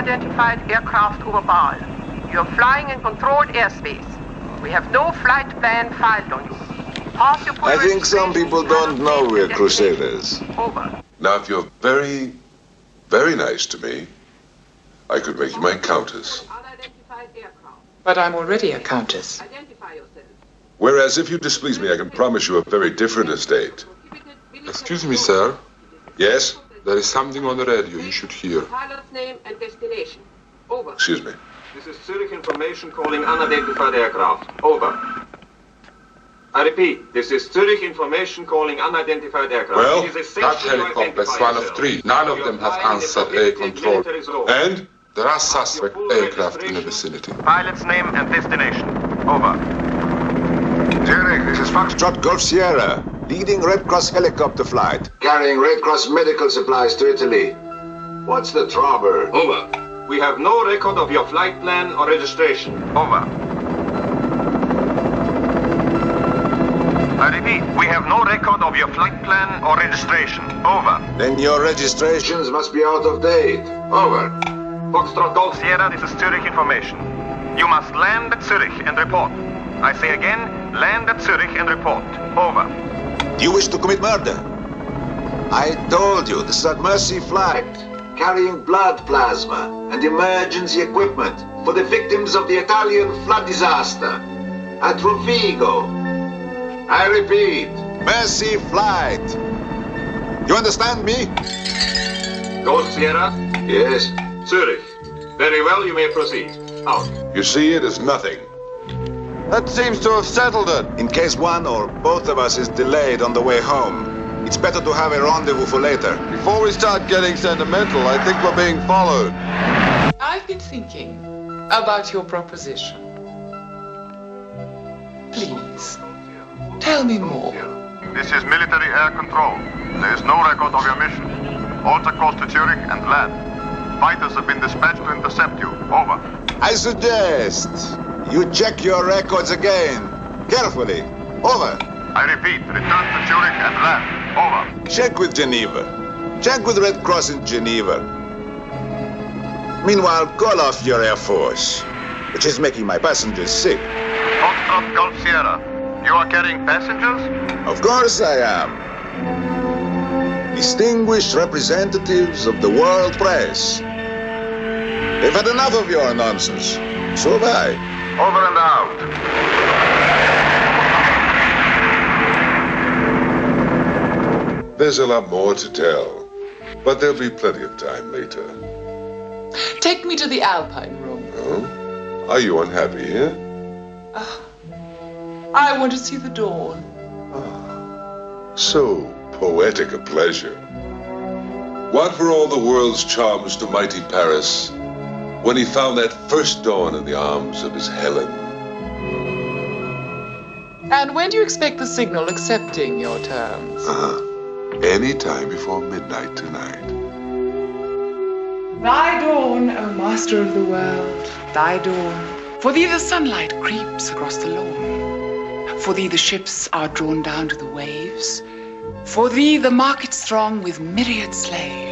unidentified aircraft over Basle. You're flying in controlled airspace. We have no flight plan filed on you. Pass your I think some people don't know we're crusaders. Over. Now, if you're very, very nice to me, I could make you my countess. Unidentified aircraft. But I'm already a countess. Identify yourself. Whereas, if you displease me, I can promise you a very different estate. Excuse me, sir. Yes? There is something on the radio you should hear. Pilot's name and destination. Over. Excuse me. This is Zurich information calling unidentified aircraft. Over. I repeat, this is Zurich information calling unidentified aircraft. Well, it is That helicopter is identify one of three. None of them have answered a air control. And? There are suspect aircraft in the vicinity. Pilot's name and destination. Over. Zurich, this is Foxtrot Golf Sierra, leading Red Cross helicopter flight, carrying Red Cross medical supplies to Italy. What's the trouble? Over. We have no record of your flight plan or registration. Over. I repeat, we have no record of your flight plan or registration. Over. Then your registrations must be out of date. Over. Foxtrot Golf Sierra, this is Zurich information. You must land at Zurich and report. I say again, land at Zurich and report. Over. You wish to commit murder? I told you, this is a mercy flight, carrying blood plasma and emergency equipment for the victims of the Italian flood disaster at Rovigo. I repeat, mercy flight. You understand me? Golf Sierra, Yes. Zurich. Very well, you may proceed. Out. You see, it is nothing. That seems to have settled it. In case one or both of us is delayed on the way home, it's better to have a rendezvous for later. Before we start getting sentimental, I think we're being followed. I've been thinking about your proposition. Please, tell me more. This is military air control. There is no record of your mission. Alter course to Zurich and land. Fighters have been dispatched to intercept you. Over. I suggest you check your records again, carefully. Over. I repeat, return to Zurich and land. Over. Check with Geneva. Check with Red Cross in Geneva. Meanwhile, call off your Air Force, which is making my passengers sick. Foxtrot Golf Sierra. You are carrying passengers? Of course I am. Distinguished representatives of the world press. They've had enough of your nonsense. So have I. Over and out. There's a lot more to tell. But there'll be plenty of time later. Take me to the Alpine room. Oh? Are you unhappy here? Ah, I want to see the dawn. Ah, so poetic a pleasure. What were all the world's charms to mighty Paris when he found that first dawn in the arms of his Helen? And when do you expect the signal accepting your terms? Uh-huh. Any time before midnight tonight. Thy dawn, O master of the world, thy dawn. For thee the sunlight creeps across the lawn. For thee the ships are drawn down to the waves. For thee the markets throng with myriad slaves.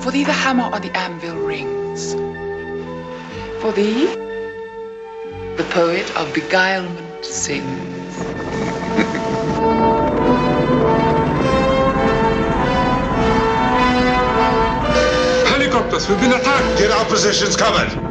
For thee the hammer on the anvil rings. For thee the poet of beguilement sings. Helicopters, we've been attacked! Get our positions covered.